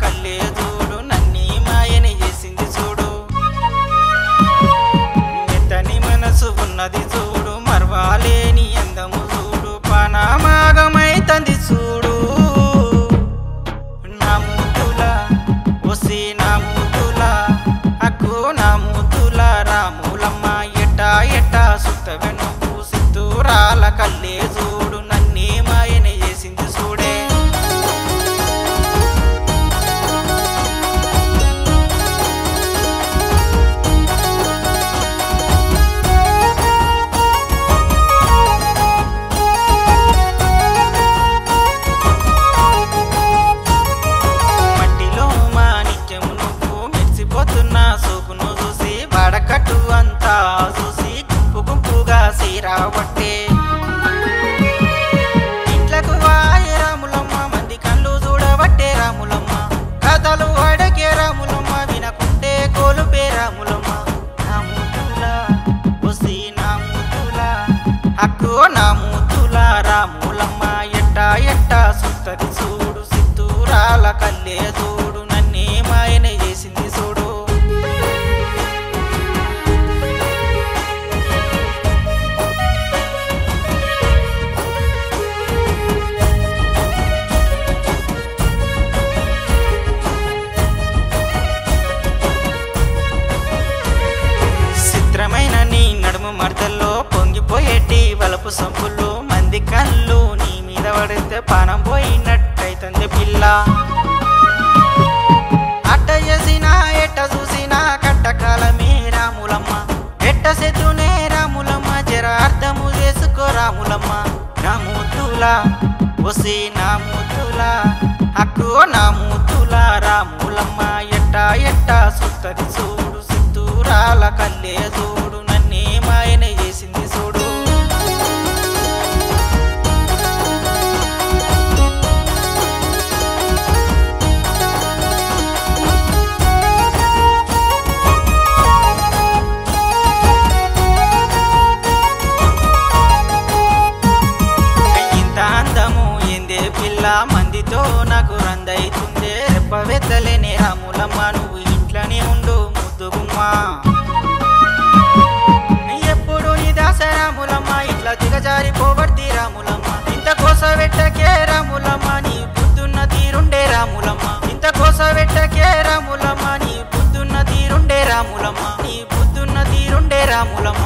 కళ్ళే చూడు నన్ని మాయన చేసింది చూడు. మెత్తని మనసు ఉన్నది చూడు మర్వాలేని అందము చూడు పనమాగమైతంది చూడు. నా ముద్దుల ఒసి కథలు అడగే రాములమ్మ వినకుంటే కోలుపే రాములమ్మ. నా ముద్దుల ఒసి నా ముద్దుల అక్కో నా ముద్దుల రాములమ్మ ఎట్టా ఎట్టా సుత్తది చూడు సిత్తూరాల కల్లేదు పొంగిపోయేటి సంపులు మంది కళ్ళు నీ మీద పడితే పానం పోయినట్టయితుంది పిల్ల. అట్ట చేసినా ఎట్ట చూసినా కట్టకాలమే రాములమ్మ. ఎట్ట సెద్దునే రాములమ్మ జర అర్థము చేసుకో రాములమ్మ. నా మూతులా ఒసి నా ముద్దుల అక్కో నా ముద్దుల రాములమ్మ. ఎట్టా ఎట్టా సుత్తది చూడు సిద్ధూరాల కల్లే చూడు ఏందే మందితో నాకు రందైతుందే. రెప్పవెత్తలేని రాములమ్మ నువ్వు ఇంట్లోనే ఉండు ముద్దుగుమ్మా ఎప్పుడు నీ దాస రాములమ్మ ఇట్లా దిగజారిపోబడి రాములమ్మ. ఇంత కోసవెట్టకే రాములమ్మ నీ బుద్ధున్న తీరుండే రాములమ్మ. ఇంత కోసవెట్టకే రాములమ్మ నీ బుద్ధున్న తీరుండే రాములమ్మ. నీ బుద్ధున్న తీరుండే రాములమ్మ.